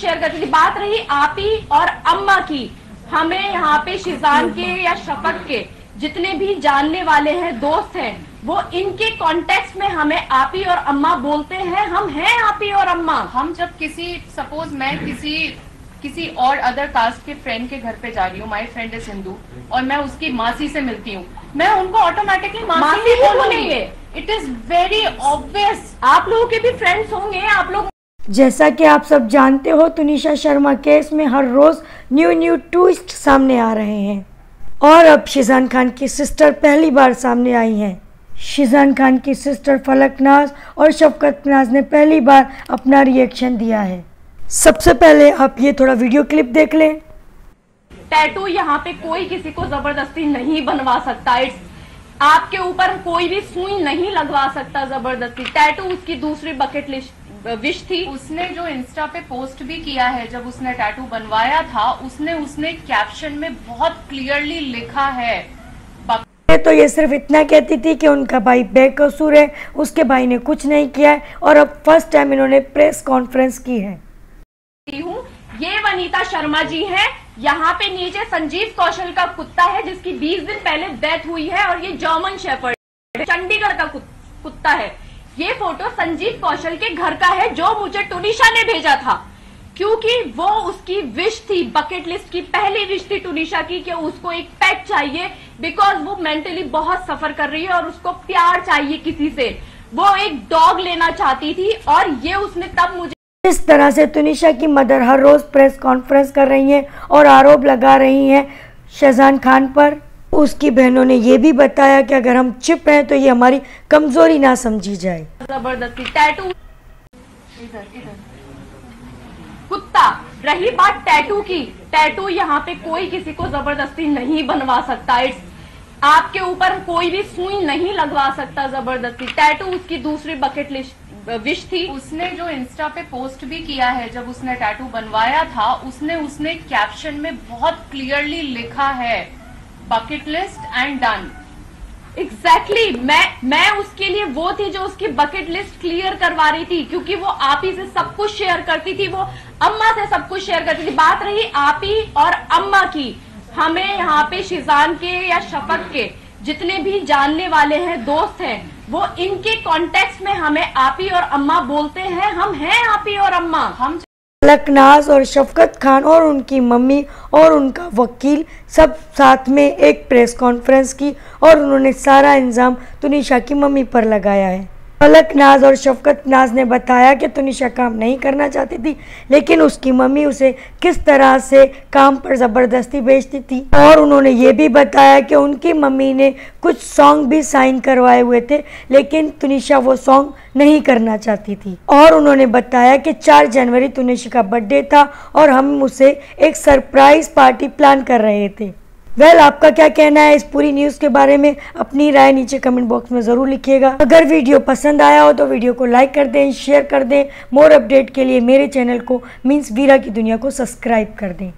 Share करती थी। बात रही आपी और अम्मा की। हमें यहाँ पे शिजान के या शफक के जितने भी जानने वाले हैं दोस्त हैं वो इनके कॉन्टेक्स्ट में हमें आपी और अम्मा बोलते हैं। हम हैं आपी और अम्मा। हम जब किसी सपोज़ मैं किसी किसी और अदर कास्ट के फ्रेंड के घर पे जा रही हूँ माई फ्रेंड इज़ हिंदू और मैं उसकी मासी से मिलती हूँ मैं उनको ऑटोमेटिकली मासी मासी ही ही बोलूँगी। इट इज़ वेरी ऑब्वियस आप लोगों के भी फ्रेंड्स होंगे आप लोग जैसा कि आप सब जानते हो, तुनिशा शर्मा केस में हर रोज़ न्यू न्यू ट्विस्ट सामने आ रहे हैं। और अब शिजान खान की सिस्टर पहली बार सामने आई हैं। शिजान खान की सिस्टर फलक नाज और शफकत नाज ने पहली बार अपना रिएक्शन दिया है। सबसे पहले आप ये थोड़ा वीडियो क्लिप देख लें। टैटू यहाँ पे कोई किसी को ज़बरदस्ती नहीं बनवा सकता। इट्स आपके ऊपर कोई भी सुई नहीं लगवा सकता ज़बरदस्ती। टैटू उसकी दूसरी बकेट लिस्ट विश थी। उसने जो इंस्टा पे पोस्ट भी किया है जब उसने टैटू बनवाया था उसने उसने कैप्शन में बहुत क्लियरली लिखा है। तो ये सिर्फ़ इतना कहती थी कि उनका भाई बेकसूर है उसके भाई ने कुछ नहीं किया है और अब फ़र्स्ट टाइम इन्होंने प्रेस कॉन्फ्रेंस की है। हूँ। ये वनीता शर्मा जी हैं। यहाँ पे नीचे संजीव कौशल का कुत्ता है जिसकी 20 दिन पहले डेथ हुई है और ये जर्मन शेफर्ड चंडीगढ़ का कुत्ता है। ये फ़ोटो संजीव कौशल के घर का है, जो मुझे टुनिशा ने भेजा था। क्योंकि वो उसकी विश थी बकेट लिस्ट की पहली विश थी टुनिशा की कि उसको एक पेट चाहिए बिकॉज़ वो मेंटली बहुत सफ़र कर रही है और उसको प्यार चाहिए किसी से। वो एक डॉग लेना चाहती थी और ये उसने तब मुझे इस तरह से तुनिशा की मदर हर रोज़ प्रेस कॉन्फ्रेंस कर रही हैं और आरोप लगा रही हैं शहजान खान पर। उसकी बहनों ने ये भी बताया कि अगर हम चिप हैं तो ये हमारी कमज़ोरी ना समझी जाए। ज़बरदस्ती टैटू इधर इधर। कुत्ता रही बात टैटू की। टैटू यहाँ पे कोई किसी को ज़बरदस्ती नहीं बनवा सकता। इट्स आपके ऊपर कोई भी सुई नहीं लगवा सकता ज़बरदस्ती। टैटू उसकी दूसरी बकेट लिस्ट विश थी। उसने जो इंस्टा पे पोस्ट भी किया है जब उसने टैटू बनवाया था उसने उसने कैप्शन में बहुत क्लियरली लिखा है। Bucket list and done exactly मैं मैं उसके लिए वो थी जो उसकी बकेट लिस्ट क्लियर करवा रही थी, क्योंकि वो आप ही से सब कुछ शेयर करती थी, वो अम्मा से सब कुछ शेयर करती थी। बात रही आप ही और अम्मा की। हमें यहाँ पे शिजान के या शफक के जितने भी जानने वाले हैं, दोस्त हैं, वो इनके कॉन्टेक्स्ट में हमें आप ही और अम्मा बोलते हैं, हम हैं आप ही और अम्मा। हम लकनाज और शफकत खान और उनकी मम्मी और उनका वकील सब साथ में एक प्रेस कॉन्फ्रेंस की और उन्होंने सारा इल्ज़ाम तुनिशा की मम्मी पर लगाया है। फलक नाज और शफकत नाज ने बताया कि तुनिशा काम नहीं करना चाहती थी, लेकिन उसकी मम्मी उसे किस तरह से काम पर ज़बरदस्ती भेजती थी? और उन्होंने ये भी बताया कि उनकी मम्मी ने कुछ सॉन्ग भी साइन करवाए हुए थे, लेकिन तुनिशा वो सॉन्ग नहीं करना चाहती थी। और उन्होंने बताया कि 4 जनवरी तुनिशा का बर्थडे था और हम उसे एक सरप्राइज़ पार्टी प्लान कर रहे थे। वेल well, आपका क्या कहना है इस पूरी न्यूज़ के बारे में? अपनी राय नीचे कमेंट बॉक्स में ज़रूर लिखिएगा। अगर वीडियो पसंद आया हो तो वीडियो को लाइक कर दें शेयर कर दें। मोर अपडेट के लिए मेरे चैनल को मीन्स वीरा की दुनिया को सब्सक्राइब कर दें।